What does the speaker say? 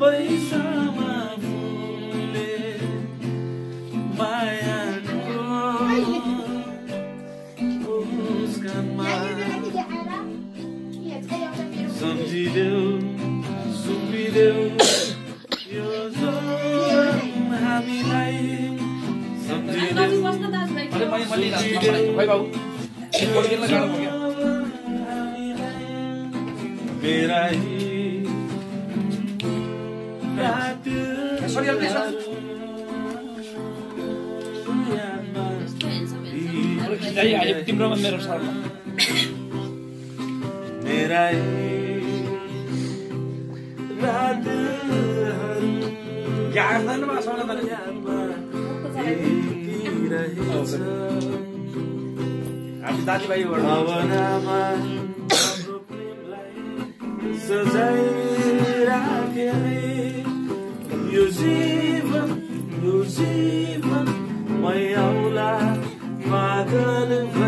पैसामा फुले मायाको मुस्कानमा सम्झिदेऊ सुम्पिदेऊ यो हामीलाई सम्झिदेऊ मेरा ही खिचाइ आयो तिम्रोमा मेरो साथमा मेरा गाड्दैन समाधान हामी दाजुभाइबाट भावनामा हाम्रो प्रेमलाई New Zealand, New even, my old life, my darling.